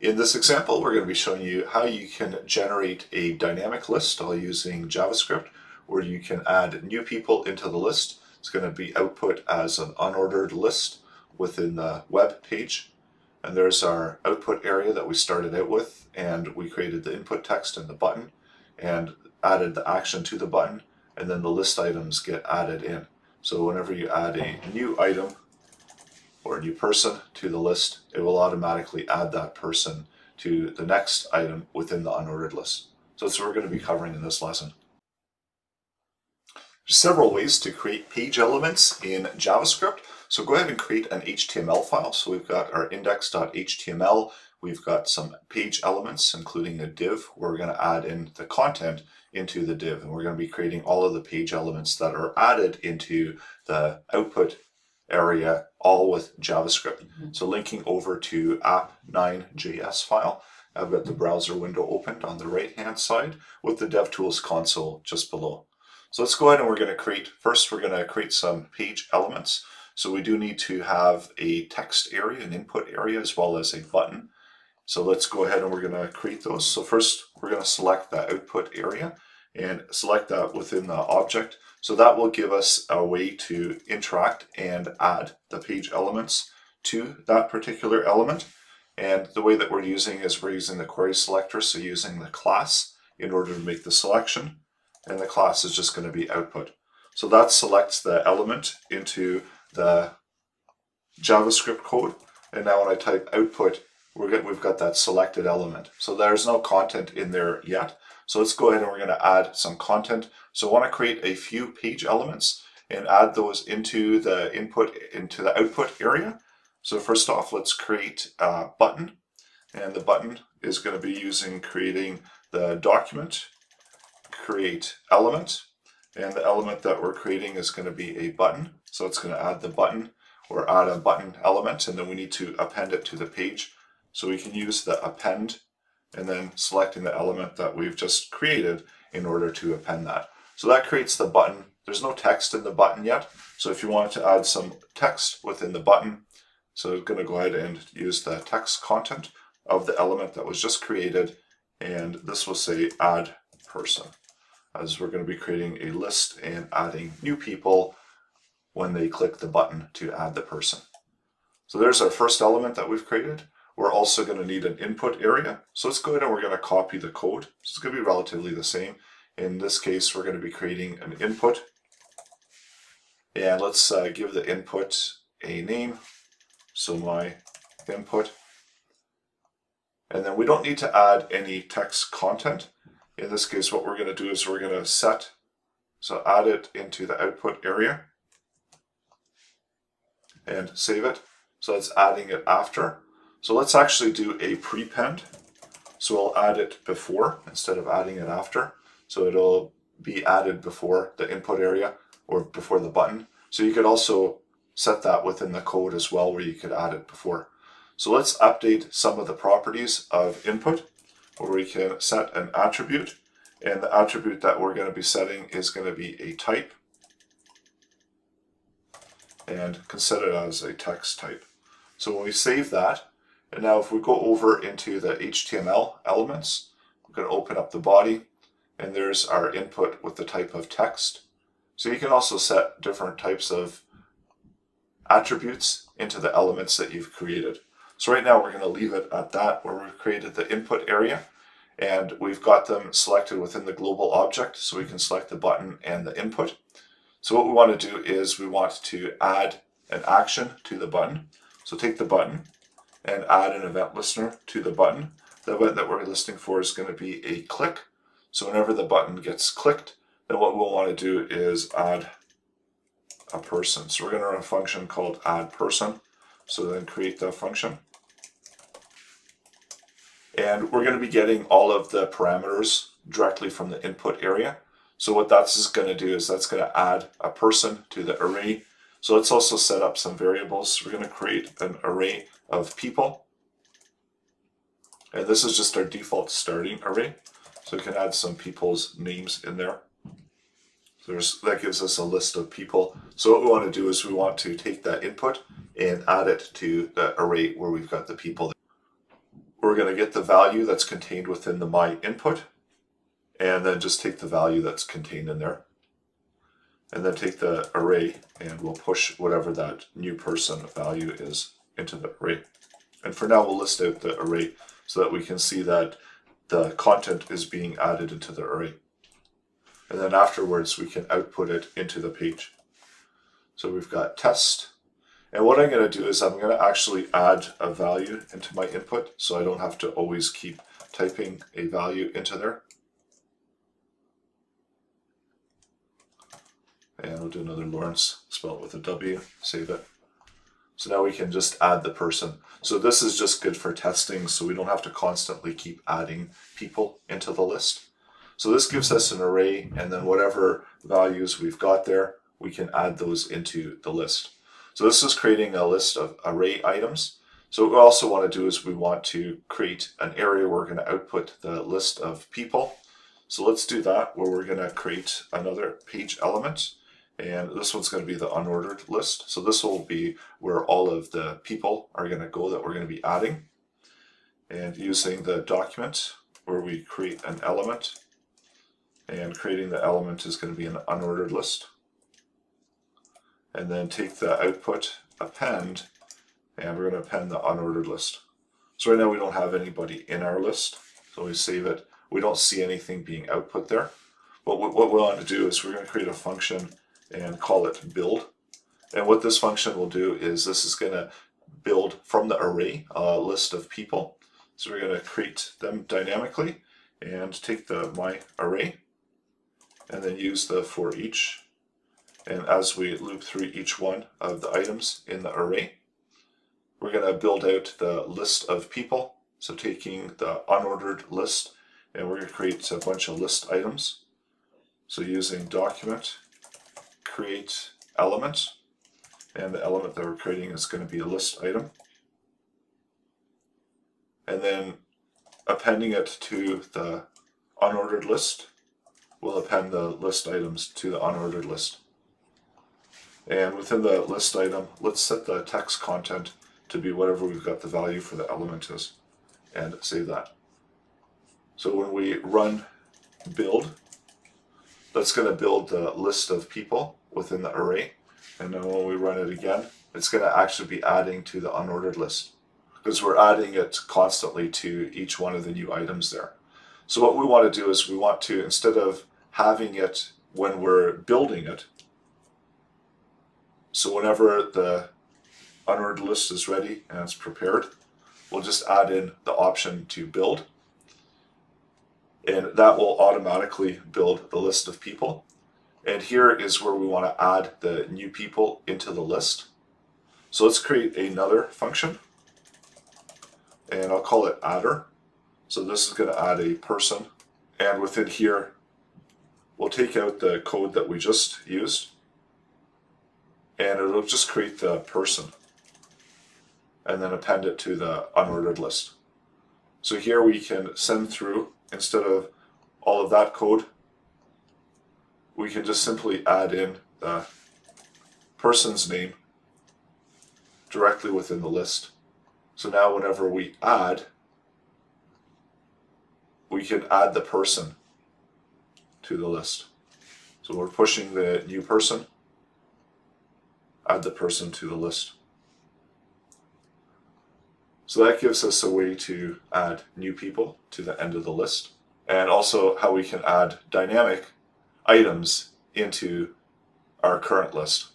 In this example, we're going to be showing you how you can generate a dynamic list all using JavaScript, where you can add new people into the list. It's going to be output as an unordered list within the web page. And there's our output area that we started out with, and we created the input text and the button, and added the action to the button, and then the list items get added in. So whenever you add a new item or a new person to the list, it will automatically add that person to the next item within the unordered list. So that's what we're going to be covering in this lesson. There's several ways to create page elements in JavaScript. So go ahead and create an HTML file. So we've got our index.html. We've got some page elements, including a div, we're going to add in the content into the div. And we're going to be creating all of the page elements that are added into the output area, all with JavaScript. Mm -hmm. So linking over to app9.js file, I've got the browser window opened on the right-hand side with the DevTools console just below. So let's go ahead and we're going to create, first we're going to create some page elements. So we do need to have a text area, an input area, as well as a button. So let's go ahead and we're going to create those. So first we're going to select the output area and select that within the object. So that will give us a way to interact and add the page elements to that particular element. And the way that we're using is we're using the query selector, so using the class in order to make the selection. And the class is just going to be output. So that selects the element into the JavaScript code. And now when I type output, we're get, we've got that selected element. So there's no content in there yet. So let's go ahead and we're going to add some content. So I want to create a few page elements and add those into the input, into the output area. So first off, let's create a button. And the button is going to be using creating the document, create element. And the element that we're creating is going to be a button. So it's going to add the button or add a button element and then we need to append it to the page. So we can use the append and then selecting the element that we've just created in order to append that. So that creates the button. There's no text in the button yet. So if you wanted to add some text within the button, so I'm going to go ahead and use the text content of the element that was just created. And this will say add person as we're going to be creating a list and adding new people when they click the button to add the person. So there's our first element that we've created. We're also going to need an input area. So let's go ahead and we're going to copy the code. It's going to be relatively the same. In this case, we're going to be creating an input. And let's uh, give the input a name. So my input. And then we don't need to add any text content. In this case, what we're going to do is we're going to set, so add it into the output area and save it. So it's adding it after. So let's actually do a prepend. So I'll add it before instead of adding it after. So it'll be added before the input area or before the button. So you could also set that within the code as well where you could add it before. So let's update some of the properties of input where we can set an attribute and the attribute that we're going to be setting is going to be a type and consider it as a text type. So when we save that, and now if we go over into the HTML elements, we're going to open up the body and there's our input with the type of text. So you can also set different types of attributes into the elements that you've created. So right now we're going to leave it at that where we've created the input area and we've got them selected within the global object so we can select the button and the input. So what we want to do is we want to add an action to the button. So take the button and add an event listener to the button. The event that we're listening for is going to be a click. So whenever the button gets clicked, then what we'll want to do is add a person. So we're going to run a function called add person. So then create that function. And we're going to be getting all of the parameters directly from the input area. So what that's going to do is that's going to add a person to the array. So let's also set up some variables. We're going to create an array of people. And this is just our default starting array. So we can add some people's names in there. So there's, that gives us a list of people. So what we want to do is we want to take that input and add it to the array where we've got the people. we're going to get the value that's contained within the my input and then just take the value that's contained in there and then take the array and we'll push whatever that new person value is into the array. And for now, we'll list out the array so that we can see that the content is being added into the array. And then afterwards, we can output it into the page. So we've got test. And what I'm going to do is I'm going to actually add a value into my input so I don't have to always keep typing a value into there. And we'll do another Lawrence, spell it with a W, save it. So now we can just add the person. So this is just good for testing so we don't have to constantly keep adding people into the list. So this gives us an array and then whatever values we've got there, we can add those into the list. So this is creating a list of array items. So what we also want to do is we want to create an area where we're going to output the list of people. So let's do that where we're going to create another page element and this one's going to be the unordered list. So this will be where all of the people are going to go that we're going to be adding. And using the document where we create an element. And creating the element is going to be an unordered list. And then take the output, append, and we're going to append the unordered list. So right now we don't have anybody in our list. So we save it. We don't see anything being output there. But what we want to do is we're going to create a function and call it build. And what this function will do is this is going to build from the array a list of people. So we're going to create them dynamically and take the my array and then use the for each. And as we loop through each one of the items in the array, we're going to build out the list of people. So taking the unordered list and we're going to create a bunch of list items. So using document create element, and the element that we're creating is going to be a list item. And then appending it to the unordered list, we'll append the list items to the unordered list. And within the list item, let's set the text content to be whatever we've got the value for the element is, and save that. So when we run build, that's going to build the list of people within the array. And then when we run it again, it's going to actually be adding to the unordered list because we're adding it constantly to each one of the new items there. So what we want to do is we want to, instead of having it when we're building it, so whenever the unordered list is ready and it's prepared, we'll just add in the option to build. And that will automatically build the list of people. And here is where we want to add the new people into the list. So let's create another function. And I'll call it adder. So this is going to add a person. And within here, we'll take out the code that we just used. And it'll just create the person. And then append it to the unordered list. So here we can send through, instead of all of that code, we can just simply add in the person's name directly within the list. So now whenever we add, we can add the person to the list. So we're pushing the new person, add the person to the list. So that gives us a way to add new people to the end of the list and also how we can add dynamic items into our current list.